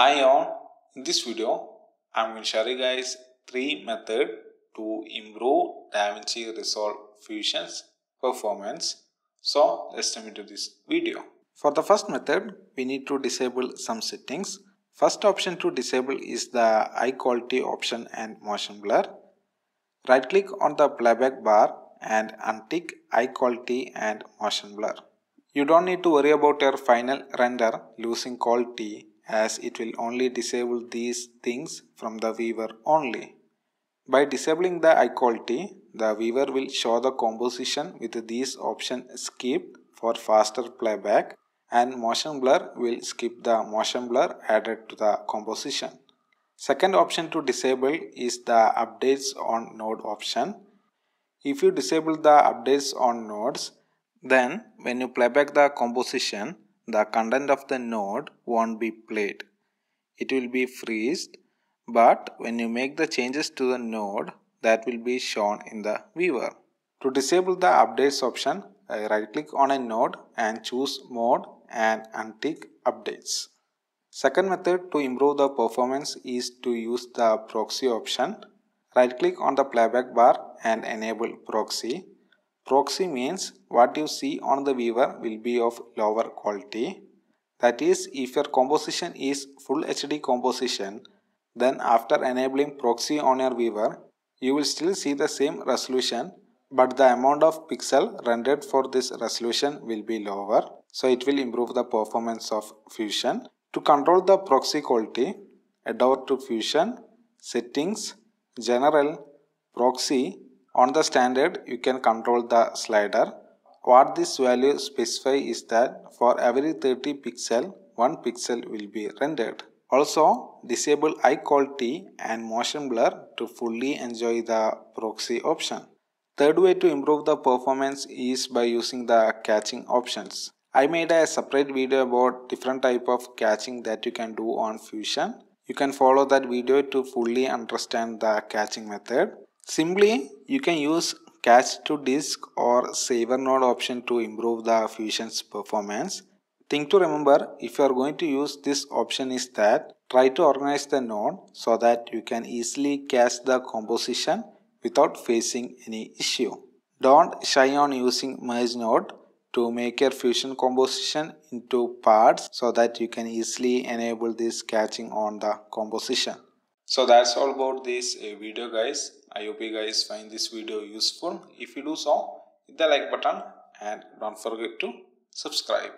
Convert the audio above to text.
Hi all, in this video I'm going to show you guys three methods to improve DaVinci Resolve Fusion's performance. So let's jump into this video. For the first method, we need to disable some settings. First option to disable is the high quality option and motion blur. Right click on the playback bar and untick high quality and motion blur. You don't need to worry about your final render losing quality as it will only disable these things from the viewer only. By disabling the high quality, the viewer will show the composition with these options skip for faster playback and motion blur will skip the motion blur added to the composition. Second option to disable is the updates on node option. If you disable the updates on nodes, then when you playback the composition, the content of the node won't be played. It will be freezed, but when you make the changes to the node, that will be shown in the viewer. To disable the updates option, I right click on a node and choose mode and untick updates. Second method to improve the performance is to use the proxy option. Right click on the playback bar and enable proxy. Proxy means what you see on the viewer will be of lower quality. That is, if your composition is full HD composition, then after enabling proxy on your viewer, you will still see the same resolution, but the amount of pixel rendered for this resolution will be lower. So it will improve the performance of Fusion. To control the proxy quality, head over to Fusion, Settings, General, Proxy on the standard, you can control the slider. What this value specify is that for every 30 pixel, 1 pixel will be rendered. Also, disable high quality and motion blur to fully enjoy the proxy option. Third way to improve the performance is by using the caching options. I made a separate video about different type of caching that you can do on Fusion. You can follow that video to fully understand the caching method. Simply, you can use cache to disk or saver node option to improve the Fusion's performance. Thing to remember if you are going to use this option is that try to organize the node so that you can easily cache the composition without facing any issue. Don't shy on using merge node to make your fusion composition into parts so that you can easily enable this caching on the composition. So that's all about this uh, video guys. I hope you guys find this video useful. If you do so, hit the like button and don't forget to subscribe.